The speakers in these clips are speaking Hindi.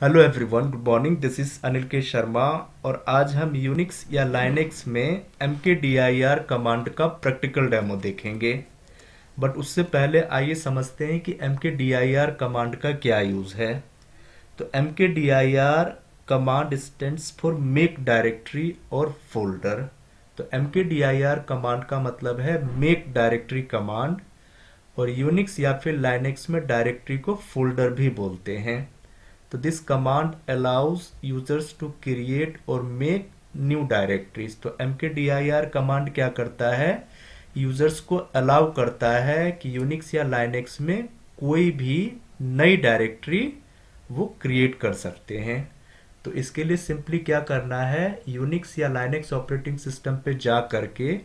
Hello everyone good morning this is Anil K Sharma और आज हम यूनिक्स या लाइनेक्स में M K D I R command का प्रैक्टिकल डेमो देखेंगे। बट उससे पहले आइए समझते हैं कि M K D I R command का क्या यूज़ है। तो M K D I R command stands for make directory और फोल्डर तो M K D I R command का मतलब है मेक डायरेक्टरी कमांड और यूनिक्स या फिर लाइनेक्स में डायरेक्टरी को फोल्डर भी बोलते हैं। तो this command allows users to create और मेक न्यू डायरेक्टरीज तो आर कमांड क्या करता है? यूज़र्स को अलाउ करता है कि यूनिक्स या लाइनेक्स में कोई भी नई डायरेक्टरी वो क्रिएट कर सकते हैं। तो इसके लिए सिंपली क्या करना है? यूनिक्स या लाइनेक्स ऑपरेटिंग सिस्टम पे जा करके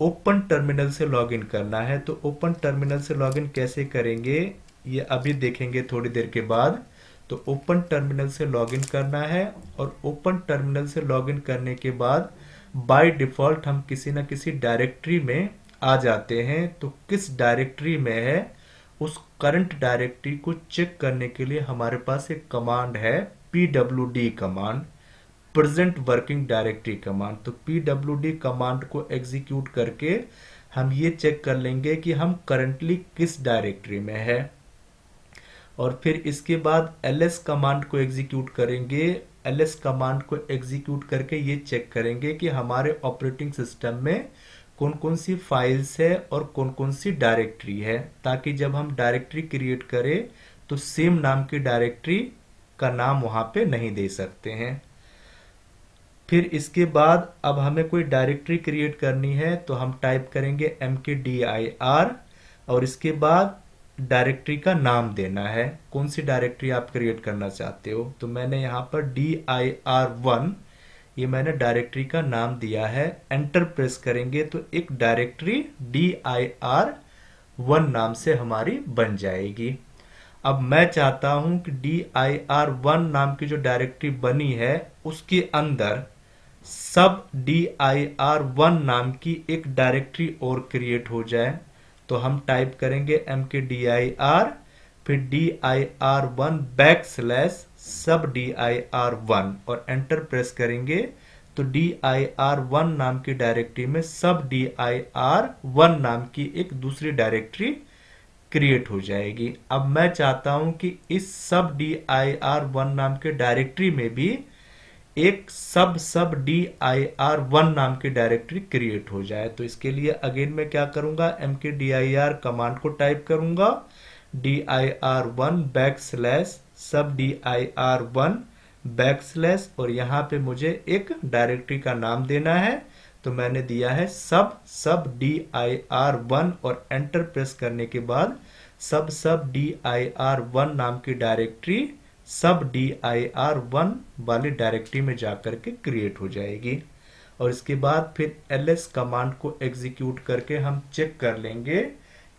ओपन टर्मिनल से लॉगिन करना है। तो ओपन टर्मिनल से लॉगिन कैसे करेंगे? ये अभी देखेंगे थोड़ी देर के बाद। तो ओपन टर्मिनल से लॉगिन करना है और ओपन टर्मिनल से लॉगिन करने के बाद बाय डिफ़ॉल्ट हम किसी न किसी डायरेक्टरी में आ जाते हैं। तो किस डायरेक्टरी में है? उस करंट डायरेक्टरी को चेक करने के लिए हमारे पास एक कमांड है P command, present working directory command. तो पी कमांड को एग्जीक्यूट करके हम ये चेक कर लेंगे कि हम करंटली किस डायरेक्टरी में है। और फिर इसके बाद ls कमांड को एग्जीक्यूट करेंगे। ls कमांड को एग्जीक्यूट करके ये चेक करेंगे कि हमारे ऑपरेटिंग सिस्टम में कौन कौन सी फाइल्स है और कौन कौन सी डायरेक्टरी है। ताकि जब हम डायरेक्टरी क्रिएट करें तो सेम नाम की डायरेक्टरी का नाम वहाँ पे नहीं दे सकते हैं। फिर इसके बाद अब हमें कोई डायरेक्टरी क्रिएट करनी है तो हम टाइप करेंगे M K D I R और इसके बाद डायरेक्टरी का नाम देना है। कौन सी डायरेक्टरी आप क्रिएट करना चाहते हो? तो मैंने यहाँ पर डी आई आर वन ये मैंने डायरेक्टरी का नाम दिया है। एंटर प्रेस करेंगे तो एक directory D I R one नाम से हमारी बन जाएगी। अब मैं चाहता हूँ कि डी आई आर वन नाम की जो डायरेक्टरी बनी है, उसके अंदर सब डी आई आर वन नाम की एक डायरेक्टरी और क्रिएट हो जाए। तो हम टाइप करेंगे M K D I R फिर D I R one backslash sub D I R one और एंटर प्रेस करेंगे तो डी आई आर वन नाम की डायरेक्टरी में सब डी आई आर वन नाम की एक दूसरी डायरेक्टरी क्रिएट हो जाएगी। अब मैं चाहता हूँ कि इस सब डी आई आर वन नाम के डायरेक्टरी में भी एक सब sub D I R one नाम की डायरेक्टरी क्रिएट हो जाए। तो इसके लिए अगेन मैं क्या करूँगा? M K D I R command को टाइप करूँगा। D I R one backslash sub D I R one backslash और यहाँ पे मुझे एक डायरेक्टरी का नाम देना है। तो मैंने दिया है sub sub D I R one और एंटर प्रेस करने के बाद सब sub D I R one नाम की directory sub D I R one वाली डायरेक्टरी में जाकर के क्रिएट हो जाएगी। और इसके बाद फिर एल एस कमांड को एग्जीक्यूट करके हम चेक कर लेंगे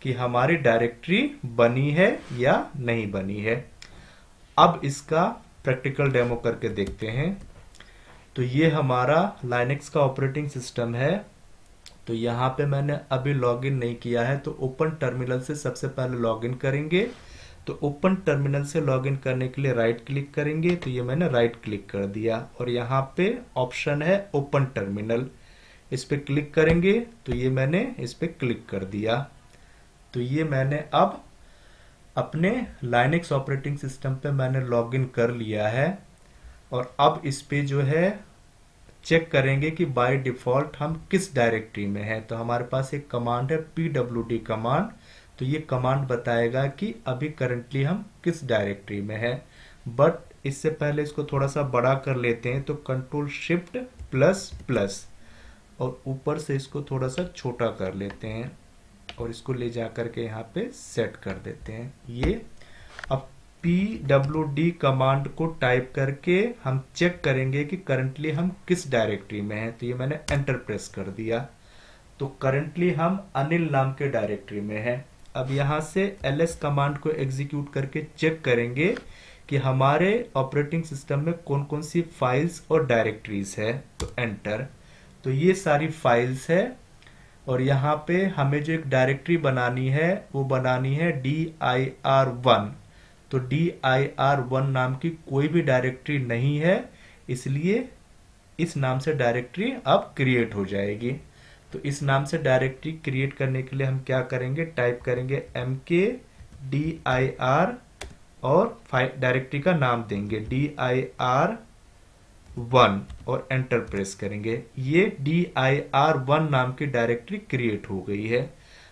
कि हमारी डायरेक्टरी बनी है या नहीं बनी है। अब इसका प्रैक्टिकल डेमो करके देखते हैं। तो ये हमारा लाइनेक्स का ऑपरेटिंग सिस्टम है। तो यहाँ पे मैंने अभी लॉगिन नहीं किया है तो ओपन टर्मिनल से सबसे पहले लॉगिन करेंगे। तो ओपन टर्मिनल से लॉगिन करने के लिए राइट क्लिक करेंगे तो ये मैंने राइट क्लिक कर दिया। और यहाँ पे ऑप्शन है ओपन टर्मिनल इस पर क्लिक करेंगे तो ये मैंने इस पर क्लिक कर दिया। तो ये मैंने अब अपने लाइनेक्स ऑपरेटिंग सिस्टम पे मैंने लॉगिन कर लिया है। और अब इस पर जो है चेक करेंगे कि बाय डिफ़ॉल्ट हम किस डायरेक्टरी में है। तो हमारे पास एक कमांड है पीडब्ल्यूडी कमांड तो ये कमांड बताएगा कि अभी करंटली हम किस डायरेक्टरी में है। बट इससे पहले इसको थोड़ा सा बड़ा कर लेते हैं तो कंट्रोल शिफ्ट प्लस प्लस और ऊपर से इसको थोड़ा सा छोटा कर लेते हैं और इसको ले जा करके यहाँ पे सेट कर देते हैं। ये अब पी डब्ल्यू डी कमांड को टाइप करके हम चेक करेंगे कि करंटली हम किस डायरेक्टरी में हैं। तो ये मैंने एंटर प्रेस कर दिया। तो करंटली हम अनिल नाम के डायरेक्टरी में हैं। अब यहाँ से ls कमांड को एग्जीक्यूट करके चेक करेंगे कि हमारे ऑपरेटिंग सिस्टम में कौन कौन सी फाइल्स और डायरेक्टरीज है। तो एंटर तो ये सारी फाइल्स है और यहाँ पे हमें जो एक डायरेक्टरी बनानी है, वो बनानी है डी आई आर वन तो डी आई आर वन नाम की कोई भी डायरेक्टरी नहीं है, इसलिए इस नाम से डायरेक्टरी अब क्रिएट हो जाएगी। तो इस नाम से डायरेक्टरी क्रिएट करने के लिए हम क्या करेंगे? टाइप करेंगे M K D I R और डायरेक्टरी का नाम देंगे। डी आई आर वन और एंटर प्रेस करेंगे। ये डी आई आर वन नाम की डायरेक्टरी क्रिएट हो गई है।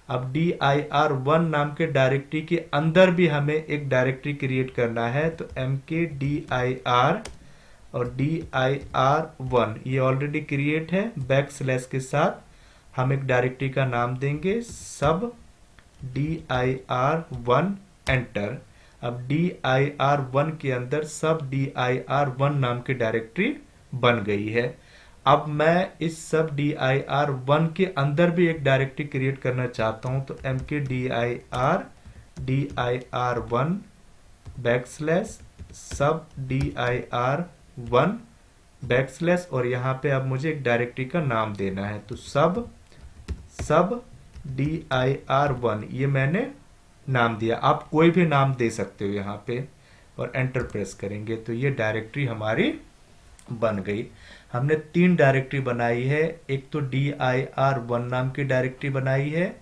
अब डी आई आर वन नाम के डायरेक्टरी के अंदर भी हमें एक डायरेक्टरी क्रिएट करना है तो M K D I R और डी आई आर वन ये ऑलरेडी क्रिएट है बैक स्लैश के साथ हम एक डायरेक्टरी का नाम देंगे sub D I R one enter अब डी आई आर वन के अंदर सब डी आई आर वन नाम की डायरेक्टरी बन गई है। अब मैं इस सब डी आई आर वन के अंदर भी एक डायरेक्टरी क्रिएट करना चाहता हूँ तो M K D I R D I R one backslash sub D I R one backslash और यहाँ पे अब मुझे एक डायरेक्टरी का नाम देना है तो सब sub D I R one ये मैंने नाम दिया। आप कोई भी नाम दे सकते हो यहाँ पे और एंटर प्रेस करेंगे तो ये डायरेक्टरी हमारी बन गई। हमने तीन डायरेक्टरी बनाई है। एक तो डी आई आर वन नाम की डायरेक्टरी बनाई है।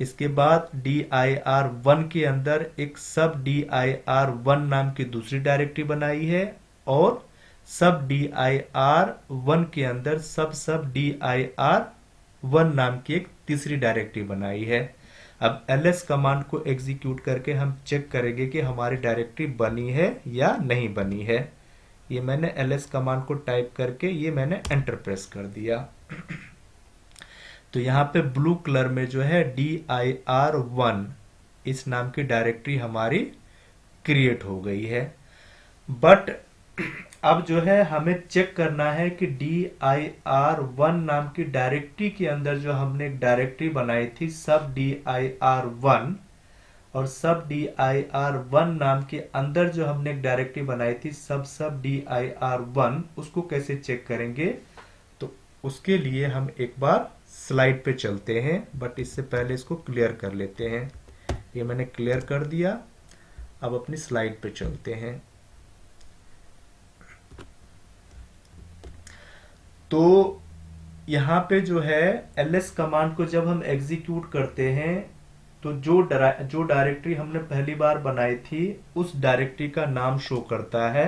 इसके बाद डी आई आर वन के अंदर एक सब डी आई आर वन नाम की दूसरी डायरेक्टरी बनाई है और सब डी आई आर वन के अंदर सब sub D I R one नाम की एक तीसरी डायरेक्टरी बनाई है। अब ls कमांड को एग्जीक्यूट करके हम चेक करेंगे कि हमारी डायरेक्टरी बनी है या नहीं बनी है। ये मैंने ls कमांड को टाइप करके ये मैंने एंटर प्रेस कर दिया। तो यहाँ पे ब्लू कलर में जो है डी आई आर वन इस नाम की डायरेक्टरी हमारी क्रिएट हो गई है। बट अब जो है हमें चेक करना है कि डी आई आर वन नाम की डायरेक्टरी के अंदर जो हमने एक डायरेक्टरी बनाई थी सब डी आई आर वन और सब डी आई आर वन नाम के अंदर जो हमने एक डायरेक्टरी बनाई थी सब sub D I R one उसको कैसे चेक करेंगे? तो उसके लिए हम एक बार स्लाइड पे चलते हैं बट इससे पहले इसको क्लियर कर लेते हैं। ये मैंने क्लियर कर दिया। अब अपनी स्लाइड पे चलते हैं। तो यहाँ पे जो है, ls कमांड को जब हम एग्जीक्यूट करते हैं तो जो डरा, जो डायरेक्टरी हमने पहली बार बनाई थी, उस डायरेक्टरी का नाम शो करता है।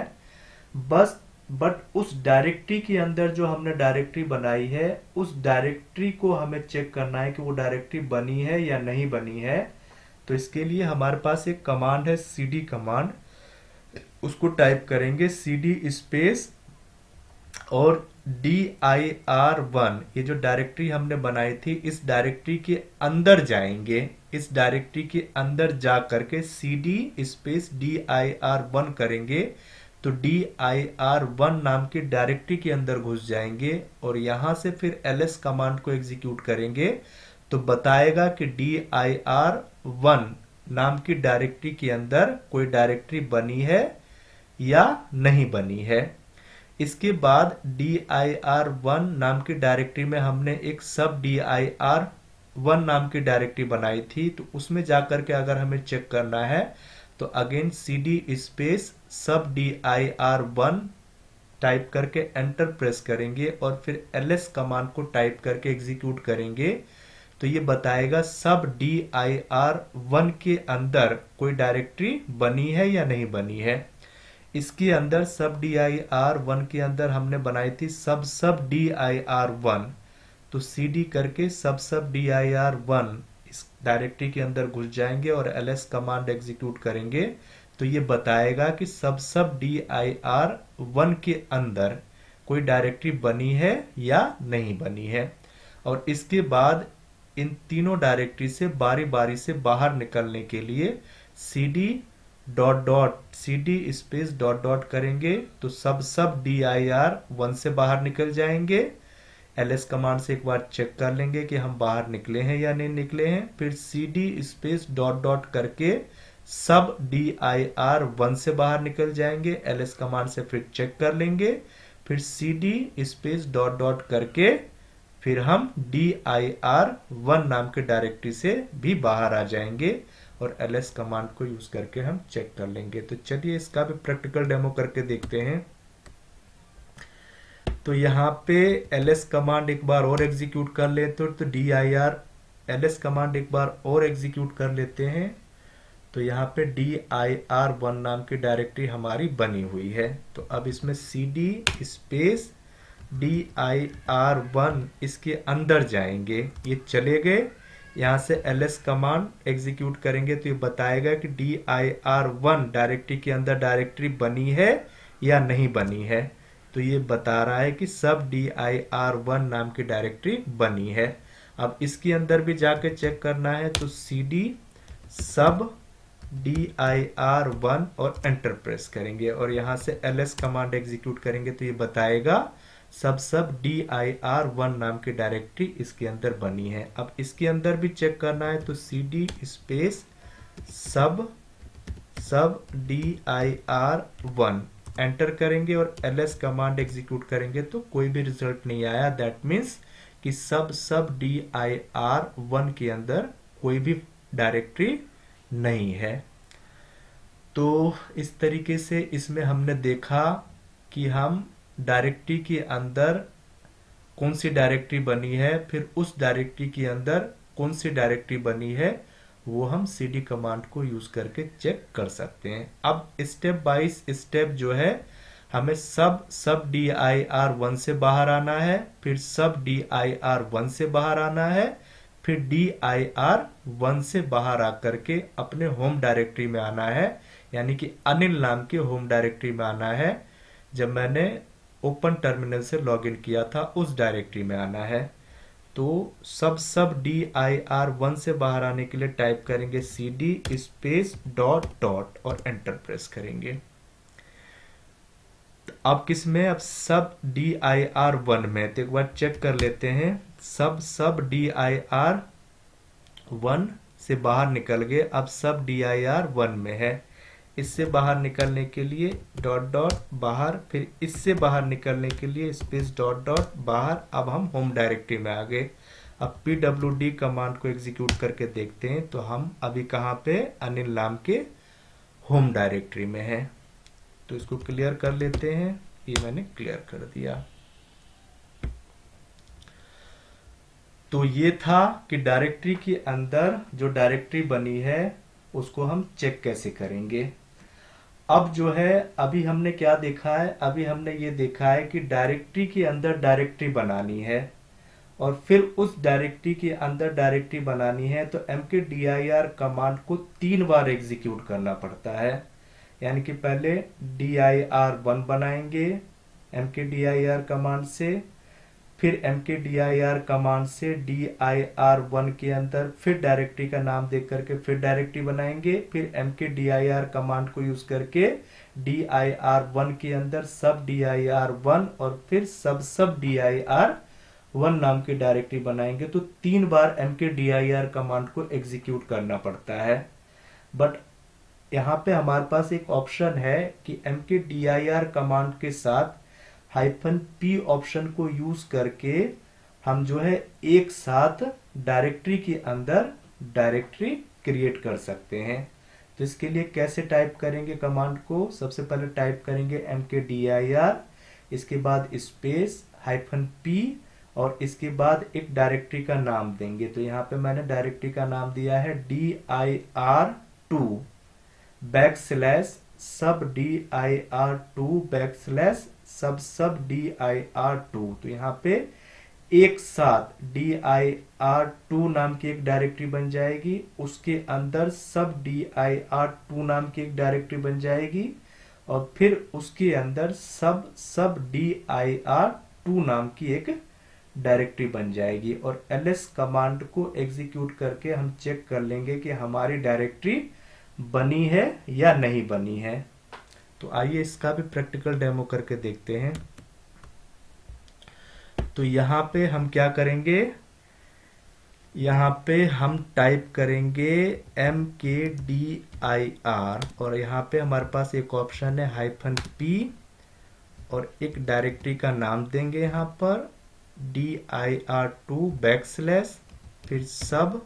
बस बट उस डायरेक्टरी के अंदर जो हमने डायरेक्टरी बनाई है, उस डायरेक्टरी को हमें चेक करना है कि वो डायरेक्टरी बनी है या नहीं बनी है। तो इसके लिए हमारे पास एक कमांड है, cd कमांड उसको टाइप करेंगे, cd स्पेस और डी आई आर वन ये जो डायरेक्टरी हमने बनाई थी, इस डायरेक्टरी के अंदर जाएँगे, इस डायरेक्टरी के अंदर जा करके C D space D I R one करेंगे तो डी आई आर वन नाम की डायरेक्टरी के अंदर घुस जाएँगे और यहाँ से फिर एल एस कमांड को एग्जीक्यूट करेंगे तो बताएगा कि डी आई आर वन नाम की डायरेक्टरी के अंदर कोई डायरेक्टरी बनी है या नहीं बनी है। इसके बाद डी आई आर वन नाम की डायरेक्टरी में हमने एक सब डी आई आर वन नाम की डायरेक्टरी बनाई थी तो उसमें जाकर के अगर हमें चेक करना है तो again C D space sub D I R one type करके एंटर प्रेस करेंगे और फिर एल एस कमांड को टाइप करके एग्जीक्यूट करेंगे। तो ये बताएगा सब डी आई आर वन के अंदर कोई डायरेक्टरी बनी है या नहीं बनी है। इसके अंदर सब डी आई आर वन के अंदर हमने बनाई थी, सब sub D I R one तो सी डी करके sub sub D I R one इस डायरेक्टरी के अंदर घुस जाएँगे और एल एस कमांड एग्जीक्यूट करेंगे। तो ये बताएगा कि सब sub D I R one के अंदर कोई डायरेक्टरी बनी है या नहीं बनी है। और इसके बाद इन तीनों डायरेक्टरी से बारी बारी से बाहर निकलने के लिए C D dot dot C D space dot dot करेंगे तो सब sub D I R one से बाहर निकल जाएँगे। एल एस कमांड से एक बार चेक कर लेंगे कि हम बाहर निकले हैं या नहीं निकले हैं। फिर C D space dot dot करके sub D I R one से बाहर निकल जाएँगे। एल एस कमांड से फिर चेक कर लेंगे। फिर C D space dot dot करके फिर हम डी आई आर वन नाम के डायरेक्टरी से भी बाहर आ जाएँगे। और ls कमांड को यूज़ करके हम चेक कर लेंगे। तो चलिए इसका भी प्रैक्टिकल डेमो करके देखते हैं। तो यहाँ पे ls कमांड एक बार और एग्जीक्यूट कर ले तो, तो D I R L S command एक बार और एग्जीक्यूट कर लेते हैं। तो यहाँ पे डी आई आर वन नाम की डायरेक्टरी हमारी बनी हुई है। तो अब इसमें C D space D I R one इसके अंदर जाएँगे। ये चले गए। यहाँ से एल एस कमांड एग्जीक्यूट करेंगे तो ये बताएगा कि D I R one directory के अंदर डायरेक्टरी बनी है या नहीं बनी है। तो ये बता रहा है कि सब डी आई आर वन नाम की डायरेक्टरी बनी है। अब इसके अंदर भी जाके चेक करना है तो C D sub D I R one और एंटर प्रेस करेंगे और यहाँ से एल एस कमांड एग्जीक्यूट करेंगे तो ये बताएगा सब sub D I R one नाम की डायरेक्टरी इसके अंदर बनी है। अब इसके अंदर भी चेक करना है तो सी D space sub sub D I R one enter करेंगे और एल एस कमांड एग्जीक्यूट करेंगे तो कोई भी रिज़ल्ट नहीं आया। दैट मीन्स कि सब sub D I R one के अंदर कोई भी डायरेक्टरी नहीं है। तो इस तरीके से इसमें हमने देखा कि हम डायरेक्टरी के अंदर कौन सी डायरेक्टरी बनी है, फिर उस डायरेक्टरी के अंदर कौन सी डायरेक्टरी बनी है, वो हम cd कमांड को यूज़ करके चेक कर सकते हैं। अब स्टेप बाई स्टेप जो है, हमें सब sub D I R one से बाहर आना है, फिर sub D I R one से बाहर आना है, फिर डी आई आर वन से बाहर आकर के अपने होम डायरेक्टरी में आना है, यानी कि अनिल नाम के होम डायरेक्टरी में आना है। जब मैंने ओपन टर्मिनल से लॉगिन किया था, उस डायरेक्टरी में आना है। तो सब sub D I R one से बाहर आने के लिए टाइप करेंगे C D space dot dot और एंटर प्रेस करेंगे। अब किसमें? अब सब डी आई आर वन में। तो एक बार चेक कर लेते हैं। सब sub D I R one से बाहर निकल गए। अब सब डी आई आर वन में है। इससे बाहर निकलने के लिए डॉट डॉट बाहर, फिर इससे बाहर निकलने के लिए स्पेस डॉट डॉट बाहर। अब हम होम डायरेक्टरी में आ गए। अब पी डब्ल्यू डी कमांड को एग्जीक्यूट करके देखते हैं। तो हम अभी कहाँ पे? अनिल नाम के होम डायरेक्टरी में है। तो इसको क्लियर कर लेते हैं। ये मैंने क्लियर कर दिया। तो ये था कि डायरेक्टरी के अंदर जो डायरेक्टरी बनी है, उसको हम चेक कैसे करेंगे? अब जो है, अभी हमने क्या देखा है? अभी हमने ये देखा है कि डायरेक्टरी के अंदर डायरेक्टरी बनानी है और फिर उस डायरेक्टरी के अंदर डायरेक्टरी बनानी है तो M K D I R command को तीन बार एग्जीक्यूट करना पड़ता है। यानी कि पहले डी आई आर वन बनाएँगे M K D I R command से फिर M K D I R command से डी आई आर वन के अंदर, फिर डायरेक्टरी का नाम देख करके फिर डायरेक्टरी बनाएँगे, फिर M K D I R command को यूज़ करके डी आई आर वन के अंदर सब डी आई आर वन और फिर सब sub D I R one नाम की डायरेक्टरी बनाएँगे। तो तीन बार M K D I R command को एग्जीक्यूट करना पड़ता है। बट यहाँ पे हमारे पास एक ऑप्शन है कि M K D I R command के साथ हाइफन पी ऑप्शन को यूज़ करके हम जो है एक साथ डायरेक्टरी के अंदर डायरेक्टरी क्रिएट कर सकते हैं। तो इसके लिए कैसे टाइप करेंगे कमांड को? सबसे पहले टाइप करेंगे M K D I are इसके बाद स्पेस हाइफन पी और इसके बाद एक डायरेक्टरी का नाम देंगे। तो यहाँ पे मैंने डायरेक्टरी का नाम दिया है D I R two backslash sub D I R two backslash sub sub D I R to तो यहाँ पे एक साथ डी आई आर टू नाम की एक डायरेक्टरी बन जाएगी, उसके अंदर सब डी आई आर टू नाम की एक डायरेक्टरी बन जाएगी, और फिर उसके अंदर सब sub D I R to नाम की एक डायरेक्टरी बन जाएगी। और एल एस कमांड को एग्जीक्यूट करके हम चेक कर लेंगे कि हमारी डायरेक्टरी बनी है या नहीं बनी है। तो आइए इसका भी प्रैक्टिकल डेमो करके देखते हैं। तो यहाँ पे हम क्या करेंगे? यहाँ पे हम टाइप करेंगे M K D I R और यहाँ पे हमारे पास एक ऑप्शन है हाइफन पी और एक डायरेक्टरी का नाम देंगे यहाँ पर D I R two back फिर sub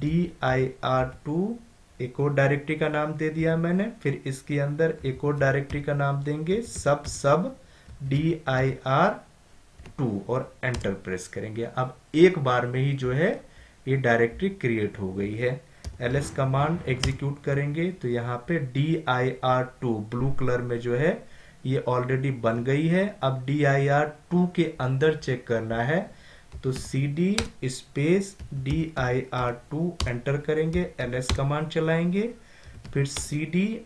D I R to एक और डायरेक्टरी का नाम दे दिया मैंने, फिर इसके अंदर एक और डायरेक्टरी का नाम देंगे sub sub D I R two और एंटर प्रेस करेंगे। अब एक बार में ही जो है, ये डायरेक्टरी क्रिएट हो गई है। एल एस कमांड एग्जीक्यूट करेंगे तो यहाँ पे D I R two blue colour में जो है, ये ऑलरेडी बन गई है। अब डी आई आर टू के अंदर चेक करना है तो C D space D I R two enter करेंगे एल एस कमांड चलाएँगे, फिर C D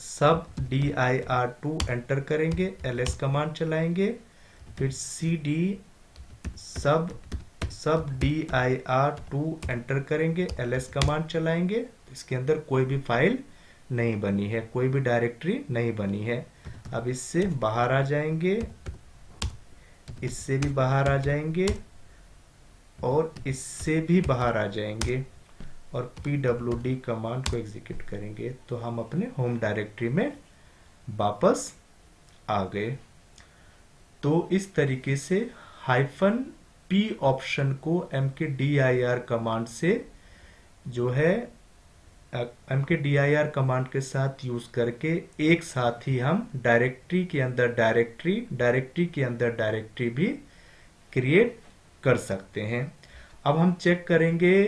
sub D I R two enter करेंगे एल एस कमांड चलाएँगे, फिर C D sub sub D I R two enter करेंगे एल एस कमांड चलाएँगे। इसके अंदर कोई भी फ़ाइल नहीं बनी है, कोई भी डायरेक्टरी नहीं बनी है। अब इससे बाहर आ जाएँगे। इससे भी बाहर आ जाएँगे और इससे भी बाहर आ जाएँगे और pwd कमांड को एग्जीक्यूट करेंगे तो हम अपने होम डायरेक्टरी में वापस आ गए। तो इस तरीके से हाइफन पी ऑप्शन को mkdir कमांड से जो है mkdir कमांड के साथ यूज़ करके एक साथ ही हम डायरेक्टरी के अंदर डायरेक्टरी डायरेक्टरी के अंदर डायरेक्टरी भी क्रिएट कर सकते हैं। अब हम चेक करेंगे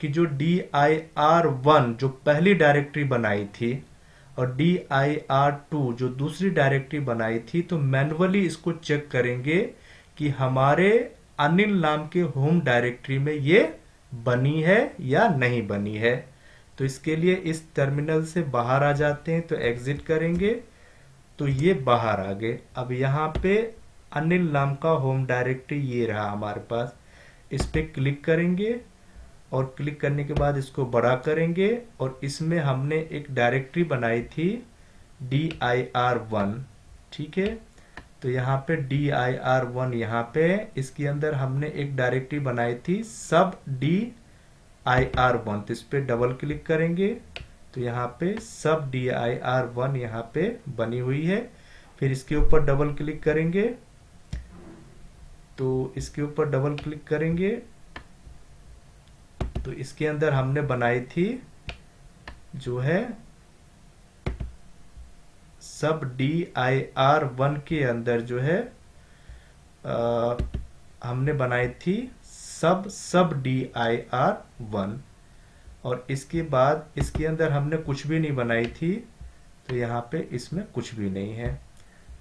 कि जो डी आई आर वन जो पहली डायरेक्टरी बनाई थी, और डी आई आर टू जो दूसरी डायरेक्टरी बनाई थी तो मैनुअली इसको चेक करेंगे कि हमारे अनिल नाम के होम डायरेक्टरी में ये बनी है या नहीं बनी है। तो इसके लिए इस टर्मिनल से बाहर आ जाते हैं तो एग्जिट करेंगे तो ये बाहर आ गए। अब यहाँ पे अनिल नाम का होम डायरेक्टरी ये रहा हमारे पास। इस पे क्लिक करेंगे और क्लिक करने के बाद इसको बड़ा करेंगे और इसमें हमने एक डायरेक्टरी बनाई थी डी आई आर वन ठीक है? तो यहाँ पे डी आई आर वन यहाँ पे, इसके अंदर हमने एक डायरेक्टरी बनाई थी सब डी आई आर वन तो इस पर डबल क्लिक करेंगे तो यहाँ पे सब डी आई आर वन यहाँ पे बनी हुई है। फिर इसके ऊपर डबल क्लिक करेंगे तो इसके ऊपर डबल क्लिक करेंगे तो इसके अंदर हमने बनाई थी जो है सब डी आई आर वन के अंदर जो है आ, हमने बनाई थी सब sub D I R one और इसके बाद, इसके अंदर हमने कुछ भी नहीं बनाई थी तो यहाँ पे इसमें कुछ भी नहीं है।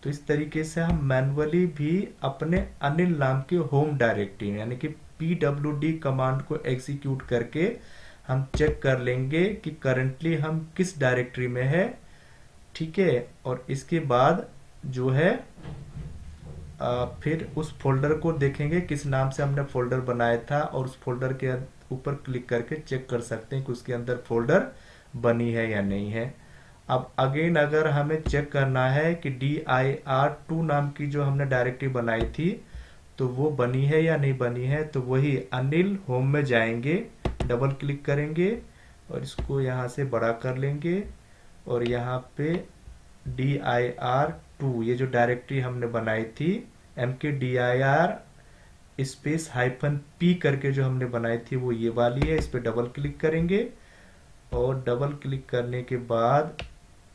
तो इस तरीके से हम मैनुअली भी अपने अनिल नाम के होम डायरेक्टरी यानी कि पी डब्ल्यू डी कमांड को एग्जीक्यूट करके हम चेक कर लेंगे कि करंटली हम किस डायरेक्टरी में है। ठीक है? और इसके बाद जो है फिर उस फोल्डर को देखेंगे किस नाम से हमने फोल्डर बनाया था और उस फोल्डर के ऊपर क्लिक करके चेक कर सकते हैं कि उसके अंदर फोल्डर बनी है या नहीं है। अब अगेन अगर हमें चेक करना है कि डी आई आर टू नाम की जो हमने डायरेक्टरी बनाई थी तो वो बनी है या नहीं बनी है तो वही अनिल होम में जाएँगे, डबल क्लिक करेंगे और इसको यहाँ से बड़ा कर लेंगे और यहाँ पे डी आई आर टू ये जो डायरेक्टरी हमने बनाई थी M K D I R space hyphen P करके जो हमने बनाई थी वो ये वाली है, इस पर डबल क्लिक करेंगे और डबल क्लिक करने के बाद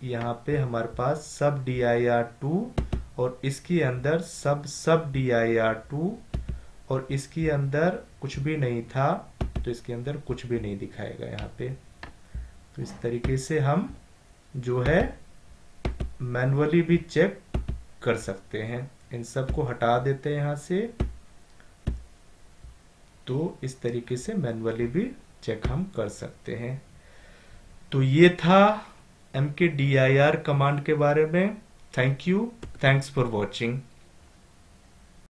यहाँ पे हमारे पास सब डी आई आर टू और इसके अंदर सब sub D I R two और इसके अंदर कुछ भी नहीं था तो इसके अंदर कुछ भी नहीं दिखाएगा यहाँ पे। तो इस तरीके से हम जो है मैनुअली भी चेक कर सकते हैं। इन सबको हटा देते हैं यहाँ से। तो इस तरीके से मैनुअली भी चेक हम कर सकते हैं। तो ये था M K D I R command के बारे में। Thank you thanks for watching